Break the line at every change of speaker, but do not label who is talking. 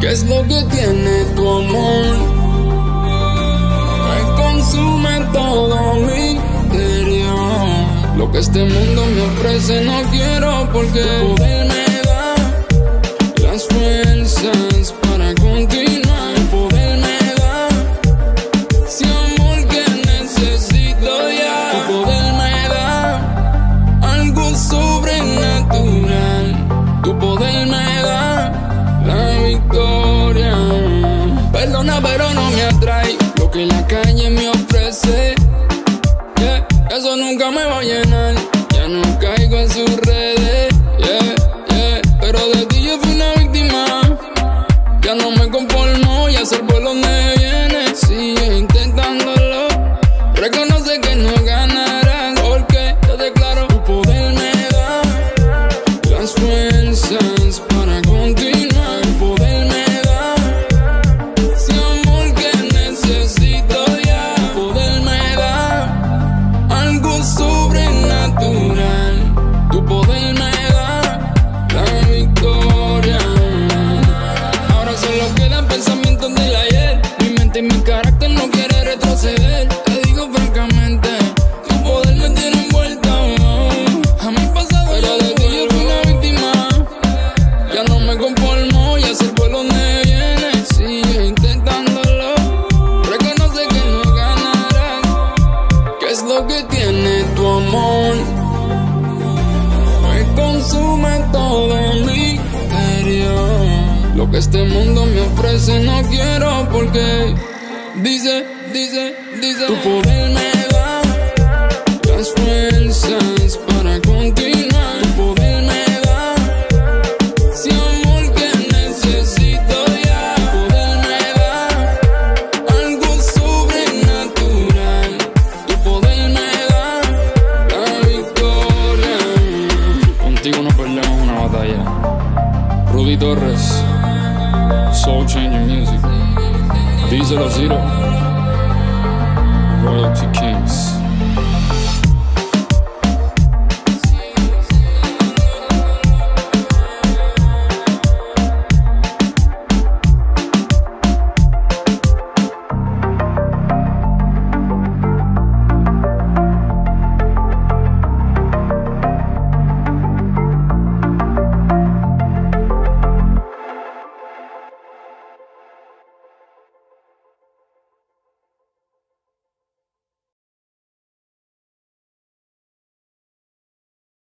¿Qué es lo que tiene tu amor? Me consume todo mi interior. Lo que este mundo me ofrece no quiero porque poderme pero no me atrae lo que la calle me ofrece. Eso nunca me va a llenar, ya no caigo en su red. My. Lo que este mundo me ofrece no quiero porque dice, dice, dice. Tu poder me Soul changing music. Diesel Zero.